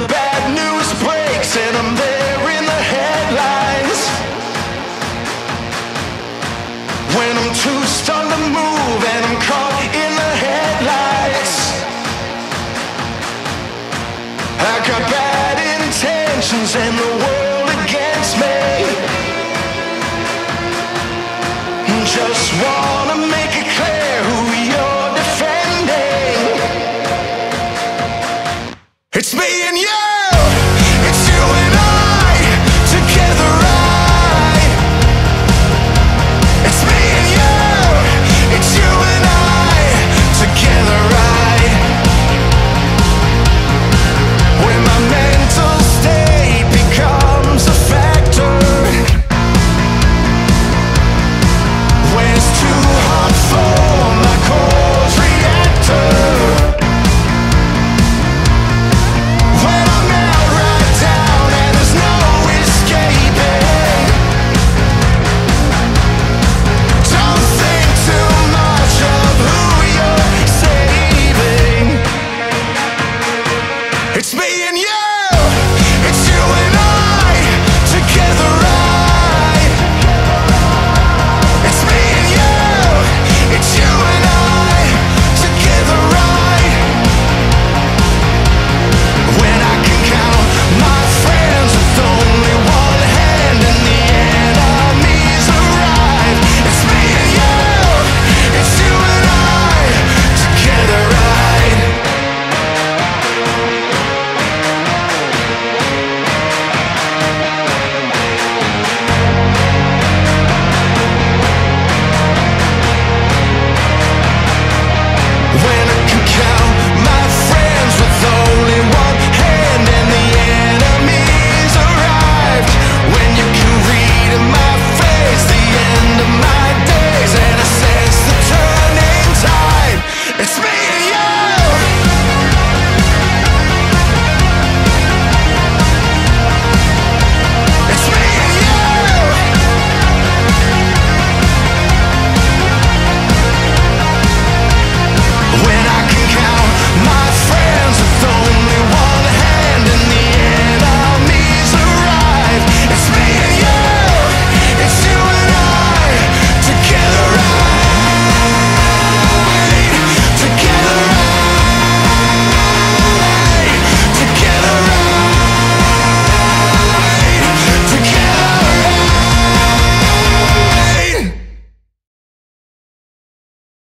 the bad news breaks and I'm there in the headlines. When I'm too stunned to move and I'm caught in the headlights. I got bad intentions and the world against me. Just one.